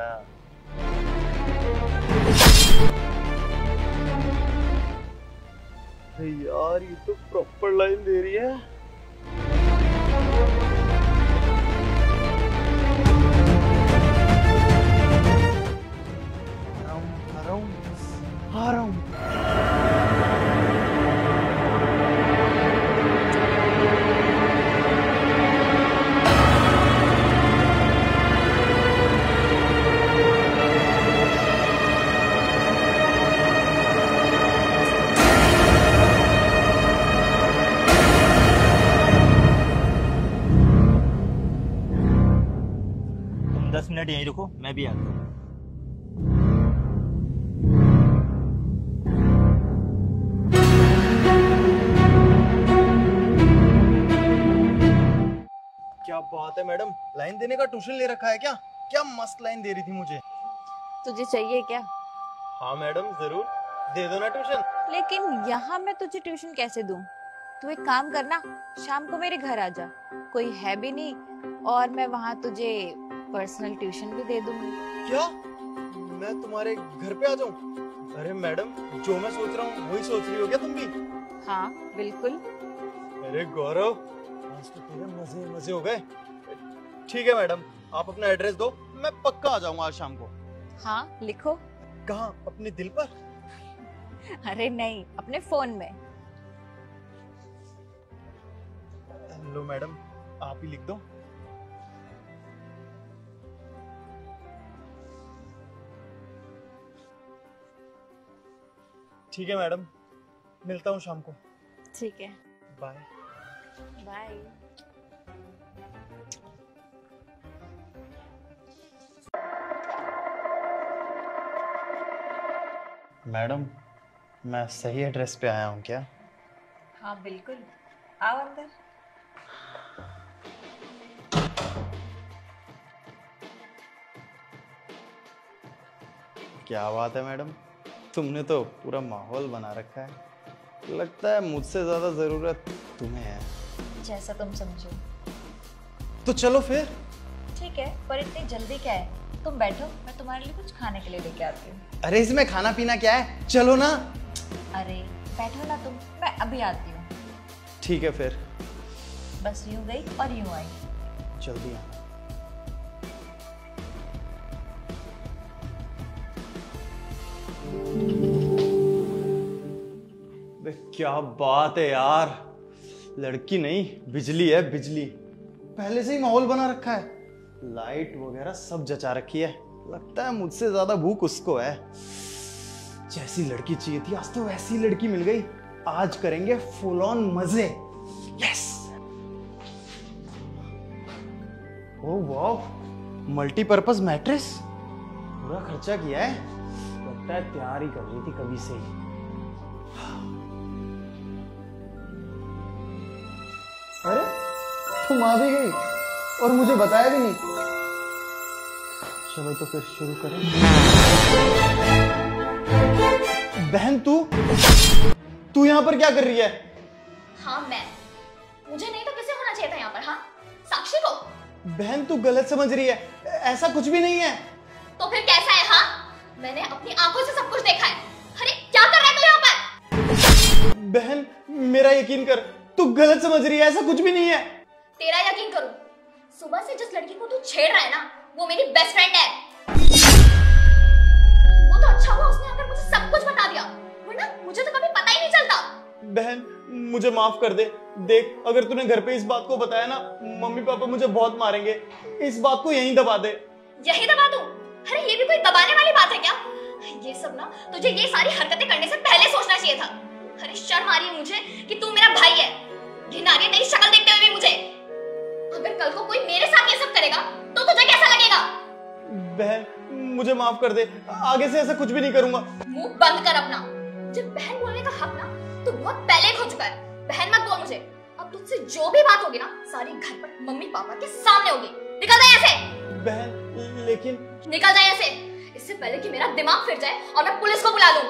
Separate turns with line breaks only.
गया यार ये तो प्रॉपर लाइन दे रही है।
मिनट यहीं रुको मैं भी आता हूँ।
क्या बात है मैडम लाइन देने का ट्यूशन ले रखा है क्या? क्या मस्त लाइन दे रही थी मुझे।
तुझे चाहिए क्या?
हाँ मैडम ज़रूर। दे दो ना ट्यूशन।
लेकिन यहाँ मैं तुझे ट्यूशन कैसे दूँ? तू एक काम करना शाम को मेरे घर आ जा। कोई है भी नहीं और मैं वहाँ तुझे पर्सनल ट्यूशन भी दे दूँगी।
क्या? मैं तुम्हारे घर पे आ जाऊँ? अरे मैडम जो मैं सोच रहा हूँ वही सोच रही हो क्या तुम भी?
हाँ बिल्कुल।
अरे गौरव आज तो तेरे मज़े मज़े हो गए। ठीक है मैडम आप अपना एड्रेस दो मैं पक्का आ जाऊँगा आज शाम को।
हाँ लिखो।
कहा? अपने दिल पर?
अरे नहीं अपने फ़ोन में।
लो मैडम आप ही लिख दो। ठीक है मैडम। मिलता हूँ शाम को।
ठीक है।
बाय
बाय
मैडम मैं सही एड्रेस पे आया हूँ क्या?
हाँ बिल्कुल। आओ अंदर।
क्या बात है मैडम? तुमने तो पूरा माहौल बना रखा है। लगता है मुझसे ज़्यादा ज़रूरत तुम्हें है।
जैसा तुम समझो।
तो चलो फिर।
ठीक है पर इतनी जल्दी क्या है? तुम बैठो मैं तुम्हारे लिए कुछ खाने के लिए लेके आती हूँ।
अरे इसमें खाना पीना क्या है? चलो ना।
अरे बैठो ना तुम मैं अभी आती हूँ।
ठीक है फिर।
बस यूँ गई और यूँ आई।
जल्दी आना क्या बात है यार। लड़की नहीं बिजली है बिजली। पहले से ही माहौल बना रखा है। लाइट वगैरह सब जचा रखी है। लगता है मुझसे ज़्यादा भूख उसको है। जैसी लड़की चाहिए थी आज तो वैसी लड़की मिल गई। आज करेंगे फुल ऑन मज़े। यस ओ वाह मल्टीपर्पज मैट्रेस पूरा खर्चा किया है। लगता है तैयार ही कर रही थी कभी से ही। अरे तुम आ भी गई और मुझे बताया भी नहीं। चलो तो फिर शुरू करें। बहन तू? तू यहाँ पर क्या कर रही है?
हाँ मैं। मुझे नहीं तो किसे होना चाहिए था यहाँ पर हाँ? साक्षी को?
बहन तू गलत समझ रही है। ऐसा कुछ भी नहीं है।
तो फिर कैसा हाँ? मैंने अपनी आँखों से सब कुछ देखा है। अरे क्या कर रहा है तू यहाँ पर?
बहन मेरा यकीन कर तू गलत समझ रही है ऐसा कुछ भी नहीं है।
तेरा यकीन करूँ सुबह से जिस लड़की को तू छेड़ रहा है ना वो मेरी बेस्ट फ्रेंड है। वो तो अच्छा हुआ उसने आकर मुझे सब कुछ बता दिया। वरना मुझे तो कभी पता ही नहीं चलता।
बहन मुझे माफ़ कर दे। देख अगर तूने घर पे इस बात को बताया ना मम्मी पापा मुझे बहुत मारेंगे। इस बात को यहीं दबा दे।
यही दबा दूँ। अरे ये भी कोई दबाने वाली बात है क्या? ये सब ना तुझे ये सारी हरकतें करने से पहले सोचना चाहिए था। अरे शर्म आ रही है मुझे कि तू मेरा भाई है। घिन आ रही है तेरी शक्ल देखते हुए भी मुझे। अगर कल को कोई मेरे साथ ये सब करेगा तो तुझे कैसा लगेगा?
बहन मुझे माफ़ कर दे। आगे से ऐसा कुछ भी नहीं करूँगा।
मुँह बंद कर अपना। मुझे बहन बोलने का हक ना तू बहुत पहले खो चुका है। बहन मत बोल मुझे। अब तुझसे जो भी बात होगी ना सारी घर पर मम्मी पापा के सामने होगी। निकल जाए ऐसे
बहन, लेकिन
निकल जाए ऐसे इससे पहले कि मेरा दिमाग फिर जाए और मैं पुलिस को बुला लूँ।